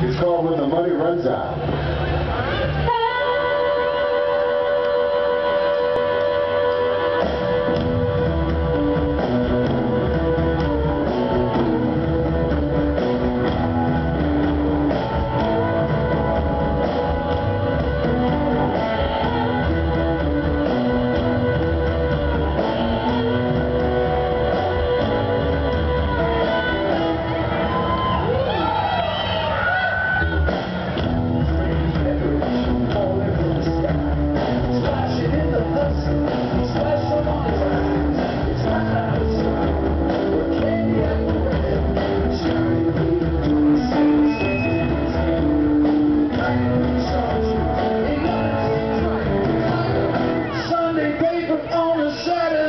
It's called When the Money Runs Out. dançarem.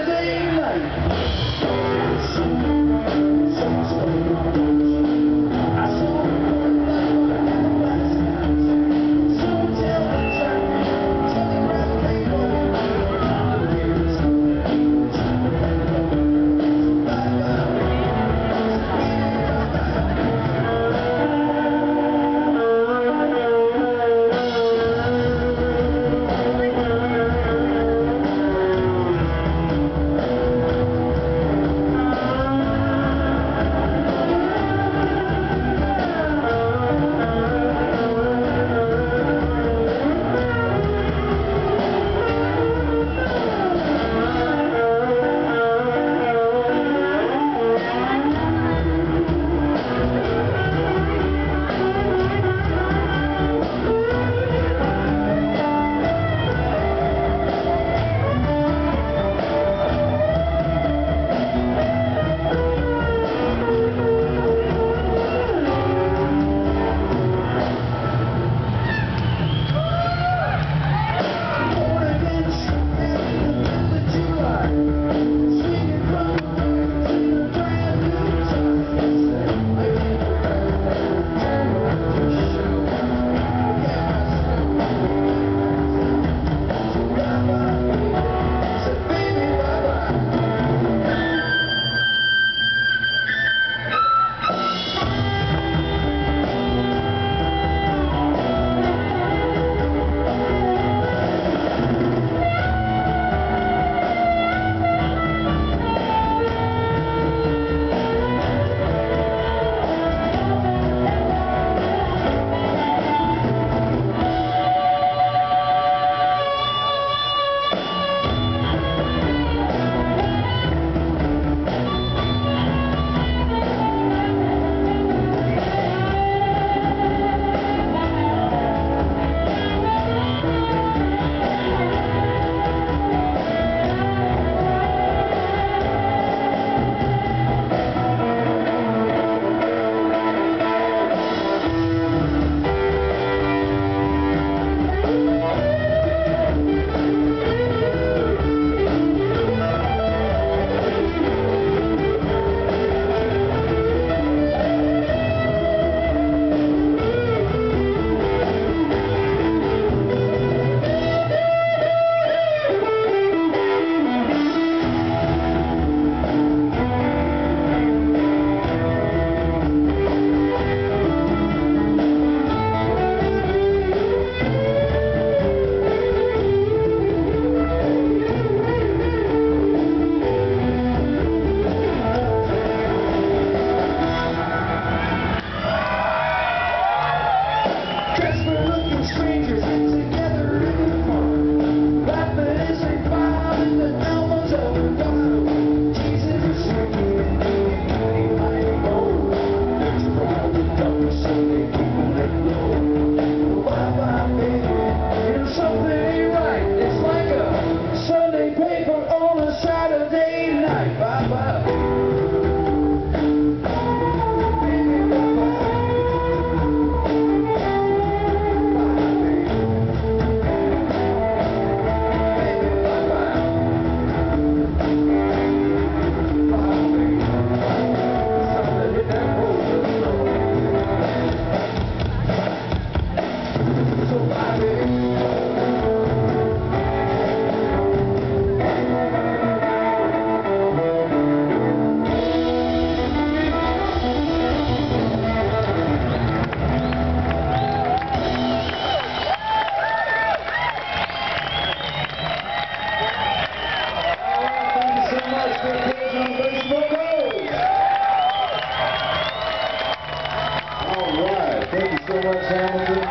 Thank you so much, Hamilton.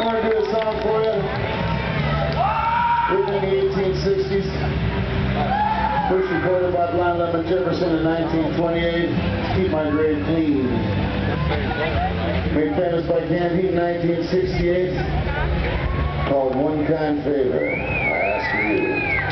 Wanna do a song for you. Written in the 1860s. First recorded by Blind Lemon Jefferson in 1928. Keep my grave clean. Made famous by in 1968. Called One Kind Favor. I ask you.